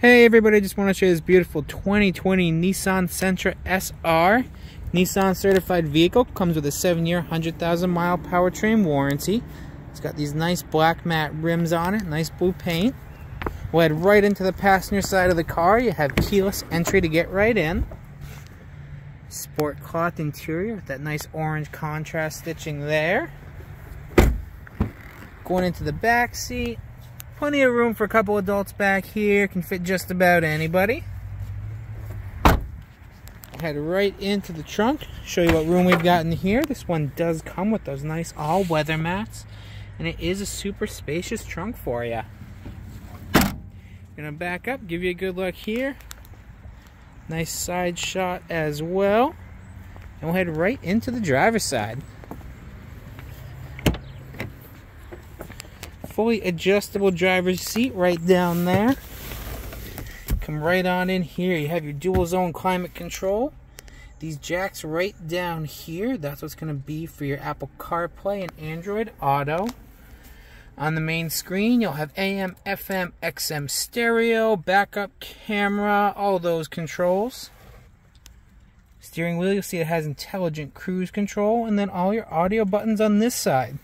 Hey everybody, just want to show you this beautiful 2020 Nissan Sentra SR. Nissan certified vehicle, comes with a 7-year, 100,000 mile powertrain warranty. It's got these nice black matte rims on it, nice blue paint. We'll head right into the passenger side of the car. You have keyless entry to get right in. Sport cloth interior with that nice orange contrast stitching there. Going into the back seat, Plenty of room for a couple adults back here. Can fit just about anybody. Head right into the trunk. Show you what room we've got in here. This one does come with those nice all-weather mats. And it is a super spacious trunk for you. Gonna back up, give you a good look here. Nice side shot as well. And we'll head right into the driver's side. Fully adjustable driver's seat right down there. Come right on in here. You have your dual zone climate control. These jacks right down here, that's what's going to be for your Apple CarPlay and Android Auto. On the main screen, you'll have AM, FM, XM stereo, backup camera, all those controls. Steering wheel, you'll see it has intelligent cruise control, and then all your audio buttons on this side.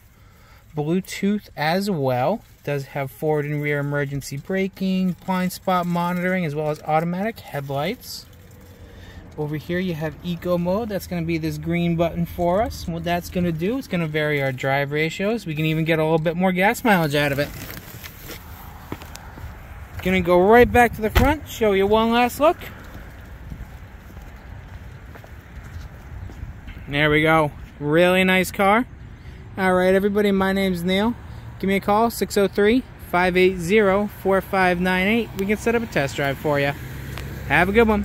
Bluetooth as well. Does have forward and rear emergency braking, blind spot monitoring, as well as automatic headlights. Over here you have eco mode. That's going to be this green button for us. what that's going to do, it's going to vary our drive ratios. We can even get a little bit more gas mileage out of it. Going to go right back to the front, show you one last look. There we go. Really nice car. Alright, everybody, my name's Neil. Give me a call, 603 580 4598. We can set up a test drive for you. Have a good one.